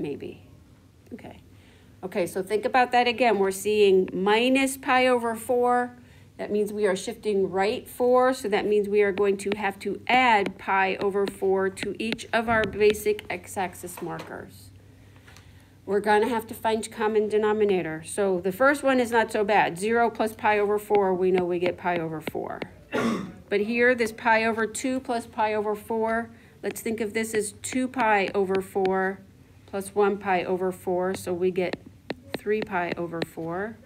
maybe. Okay. Okay, so think about that again. We're seeing minus pi over 4. That means we are shifting right 4, so that means we are going to have to add pi over 4 to each of our basic x-axis markers. We're going to have to find common denominator. So the first one is not so bad. 0 plus pi over 4, we know we get pi over 4. but here, this pi over 2 plus pi over 4, let's think of this as 2 pi over 4 plus 1 pi over 4, so we get 3 pi over 4.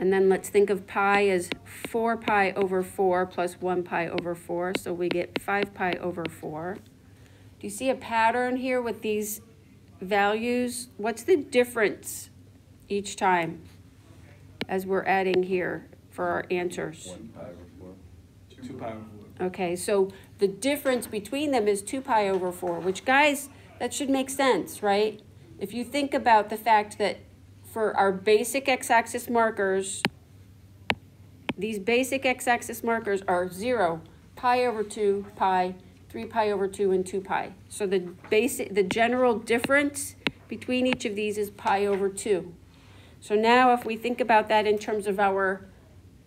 And then let's think of pi as 4 pi over 4 plus 1 pi over 4, so we get 5 pi over 4. Do you see a pattern here with these values? What's the difference each time as we're adding here for our answers? 1 pi over 4. 2 pi over 4. Okay, so the difference between them is 2 pi over 4, which, guys, that should make sense, right? if you think about the fact that for our basic x-axis markers, these basic x-axis markers are 0, pi over 2, pi, 3 pi over 2, and 2 pi. So the basic, the general difference between each of these is pi over 2. So now if we think about that in terms of our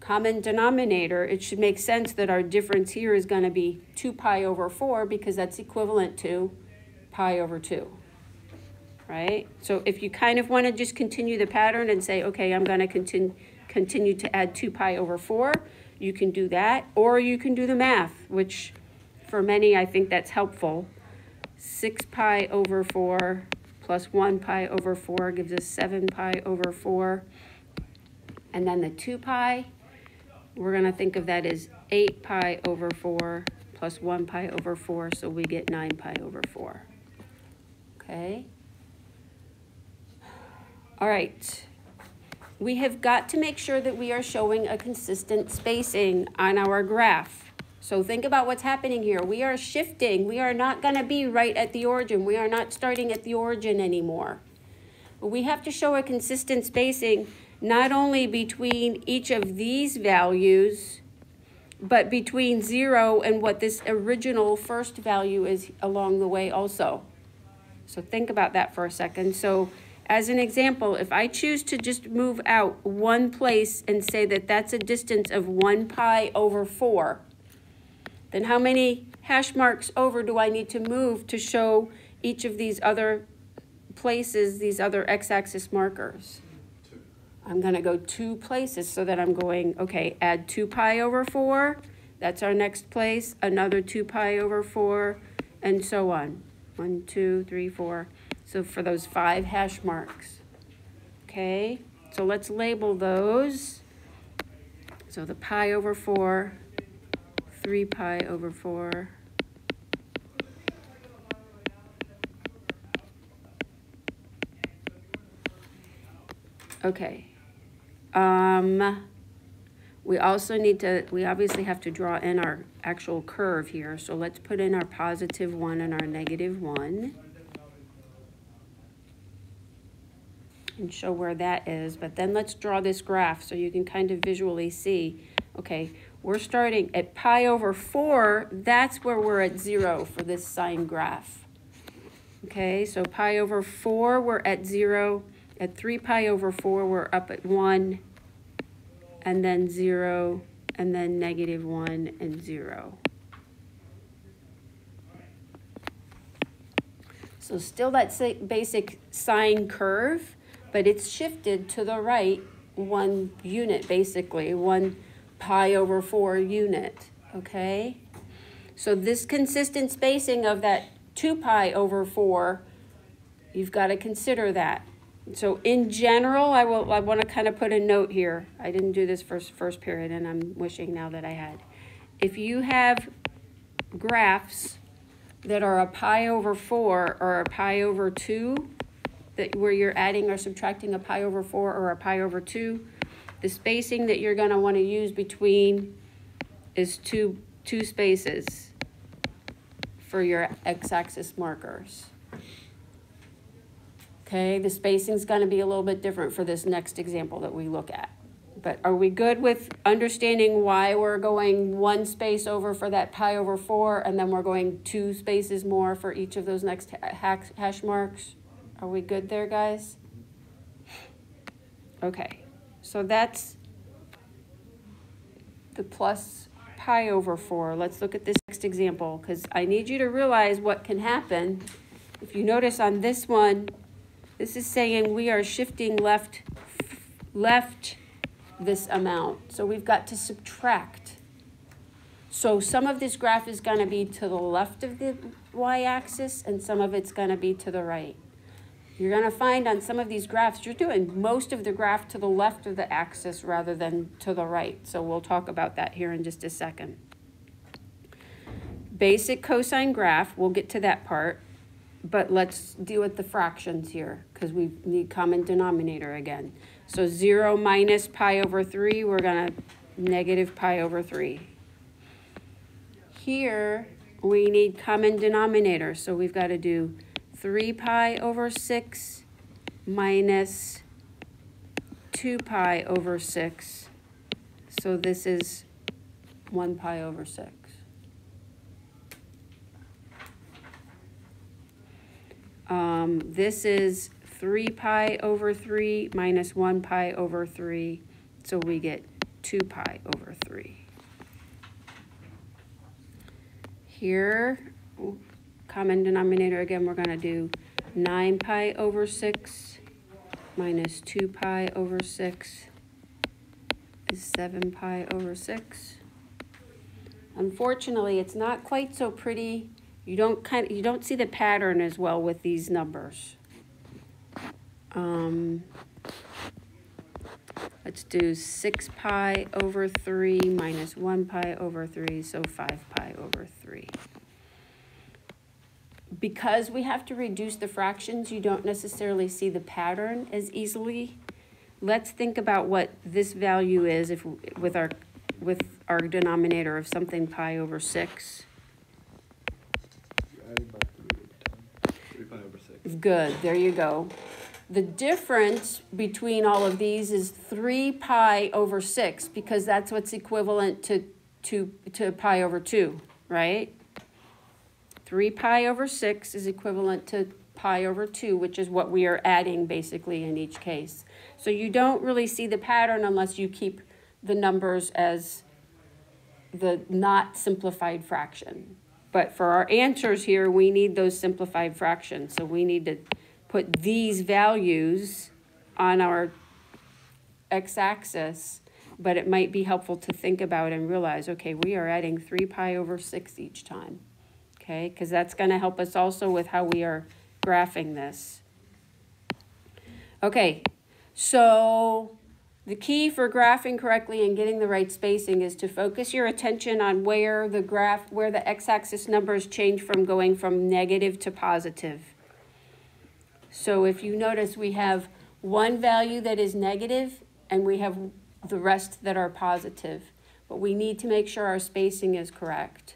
common denominator, it should make sense that our difference here is going to be 2 pi over 4 because that's equivalent to pi over 2 right? So if you kind of want to just continue the pattern and say, okay, I'm going to continue continue to add 2 pi over 4, you can do that. Or you can do the math, which for many, I think that's helpful. 6 pi over 4 plus 1 pi over 4 gives us 7 pi over 4. And then the 2 pi, we're going to think of that as 8 pi over 4 plus 1 pi over 4, so we get 9 pi over 4. Okay? All right. We have got to make sure that we are showing a consistent spacing on our graph. So think about what's happening here. We are shifting. We are not going to be right at the origin. We are not starting at the origin anymore. But we have to show a consistent spacing not only between each of these values, but between 0 and what this original first value is along the way also. So think about that for a second. So as an example, if I choose to just move out one place and say that that's a distance of 1 pi over 4, then how many hash marks over do I need to move to show each of these other places, these other x-axis markers? I'm going to go two places so that I'm going, okay, add 2 pi over 4. That's our next place. Another 2 pi over 4, and so on. One, two, three, four. So for those five hash marks. Okay, so let's label those. So the pi over 4, 3 pi over 4. Okay. Um, we also need to, we obviously have to draw in our actual curve here. So let's put in our positive 1 and our negative 1. and show where that is. But then let's draw this graph so you can kind of visually see, okay, we're starting at pi over 4. That's where we're at 0 for this sine graph. Okay, so pi over 4, we're at 0. At 3 pi over 4, we're up at 1, and then 0, and then negative 1 and 0. So still that basic sine curve, but it's shifted to the right one unit, basically, one pi over 4 unit, okay? So this consistent spacing of that 2 pi over 4, you've got to consider that. So in general, I will I want to kind of put a note here. I didn't do this first first period, and I'm wishing now that I had. If you have graphs that are a pi over 4 or a pi over 2, that where you're adding or subtracting a pi over 4 or a pi over 2. The spacing that you're going to want to use between is two, two spaces for your x-axis markers. Okay, the spacing is going to be a little bit different for this next example that we look at. But are we good with understanding why we're going one space over for that pi over four, and then we're going two spaces more for each of those next hash, hash marks? Are we good there, guys? Okay, so that's the plus pi over four. Let's look at this next example, because I need you to realize what can happen. If you notice on this one, this is saying we are shifting left, left this amount. So we've got to subtract. So some of this graph is going to be to the left of the y-axis and some of it's going to be to the right. You're going to find on some of these graphs, you're doing most of the graph to the left of the axis rather than to the right. So we'll talk about that here in just a second. Basic cosine graph, we'll get to that part, but let's deal with the fractions here because we need common denominator again. So 0 minus pi over 3, we're going to negative pi over 3. Here, we need common denominator, so we've got to do 3 pi over 6 minus 2 pi over 6. So this is 1 pi over 6. Um, this is 3 pi over 3 minus 1 pi over 3, so we get 2 pi over 3. Here, common denominator again, we're going to do 9 pi over 6 minus 2 pi over 6 is 7 pi over 6. Unfortunately, it's not quite so pretty. You don't kind of, you don't see the pattern as well with these numbers. Um, let's do 6 pi over 3 minus 1 pi over 3, so 5 pi over 3 because we have to reduce the fractions, you don't necessarily see the pattern as easily. Let's think about what this value is if with our with our denominator of something pi over 6. You're adding by three every time. Three pi over six. Good, there you go. The difference between all of these is 3 pi over 6 because that's what's equivalent to, to, to pi over 2, right? 3 pi over 6 is equivalent to pi over 2, which is what we are adding basically in each case. So you don't really see the pattern unless you keep the numbers as the not simplified fraction. But for our answers here, we need those simplified fractions. So we need to put these values on our x-axis, but it might be helpful to think about and realize, okay, we are adding 3 pi over 6 each time okay? Because that's going to help us also with how we are graphing this. Okay, so the key for graphing correctly and getting the right spacing is to focus your attention on where the graph, where the x-axis numbers change from going from negative to positive. So if you notice, we have one value that is negative and we have the rest that are positive. But we need to make sure our spacing is correct.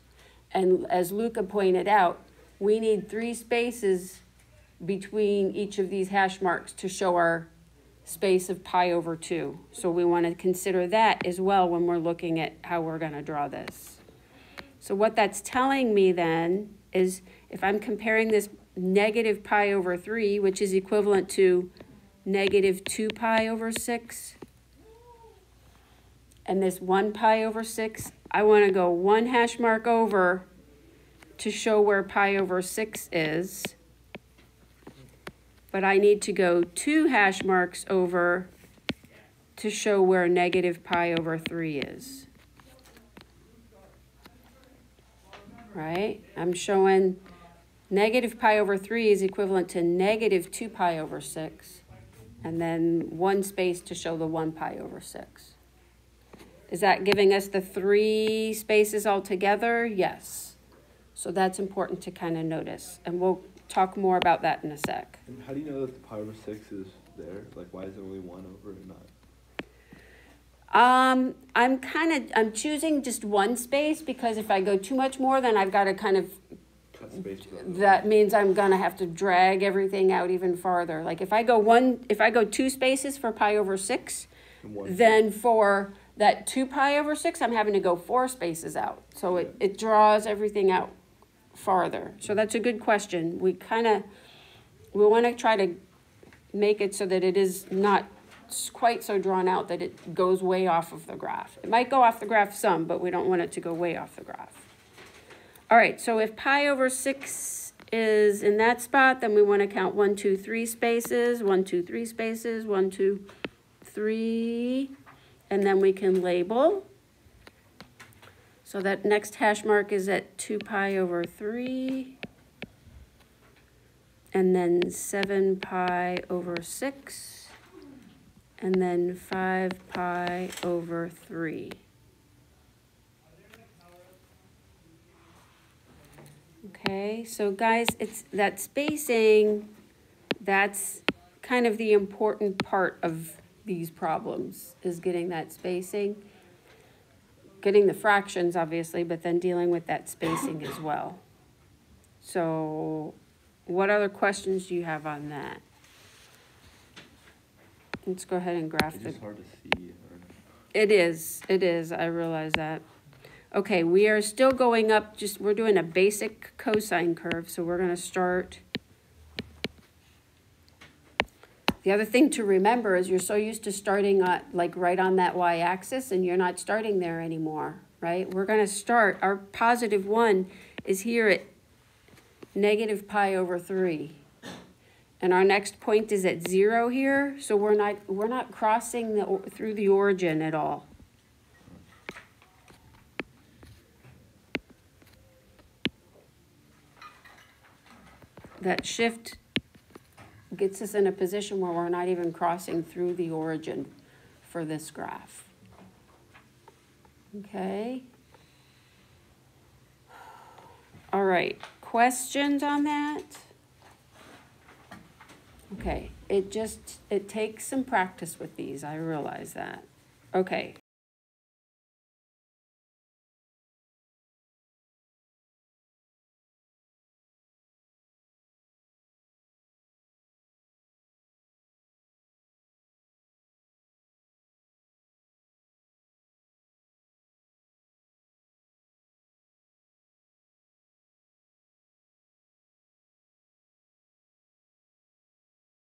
And as Luca pointed out, we need three spaces between each of these hash marks to show our space of pi over 2. So we want to consider that as well when we're looking at how we're going to draw this. So what that's telling me then is if I'm comparing this negative pi over 3, which is equivalent to negative 2 pi over 6, and this 1 pi over 6, I want to go one hash mark over to show where pi over 6 is. But I need to go two hash marks over to show where negative pi over 3 is. Right? I'm showing negative pi over 3 is equivalent to negative 2 pi over 6. And then one space to show the 1 pi over 6. Is that giving us the three spaces altogether? Yes. So that's important to kind of notice. And we'll talk more about that in a sec. And how do you know that the pi over six is there? Like, why is there only one over and not? Um, I'm kind of, I'm choosing just one space because if I go too much more, then I've got to kind of Cut space. for the- that means I'm gonna have to drag everything out even farther. Like if I go one, if I go two spaces for pi over six, then for that two pi over six, I'm having to go four spaces out. So it, it draws everything out farther. So that's a good question. We kinda, we wanna try to make it so that it is not quite so drawn out that it goes way off of the graph. It might go off the graph some, but we don't want it to go way off the graph. All right, so if pi over six is in that spot, then we want to count one, two, three spaces, one, two, three spaces, one, two, three, and then we can label. So that next hash mark is at two pi over three. And then seven pi over six. And then five pi over three. Okay, so guys, it's that spacing, that's kind of the important part of these problems, is getting that spacing. Getting the fractions, obviously, but then dealing with that spacing as well. So, what other questions do you have on that? Let's go ahead and graph It's the just hard to see. It is, it is, I realize that. Okay, we are still going up, just, we're doing a basic cosine curve, so we're gonna start. The other thing to remember is you're so used to starting at, like, right on that y-axis, and you're not starting there anymore, right? We're gonna start, our positive one is here at negative pi over three. And our next point is at zero here, so we're not, we're not crossing the, through the origin at all. That shift gets us in a position where we're not even crossing through the origin for this graph. Okay? All right, questions on that? Okay, it just, it takes some practice with these, I realize that. Okay,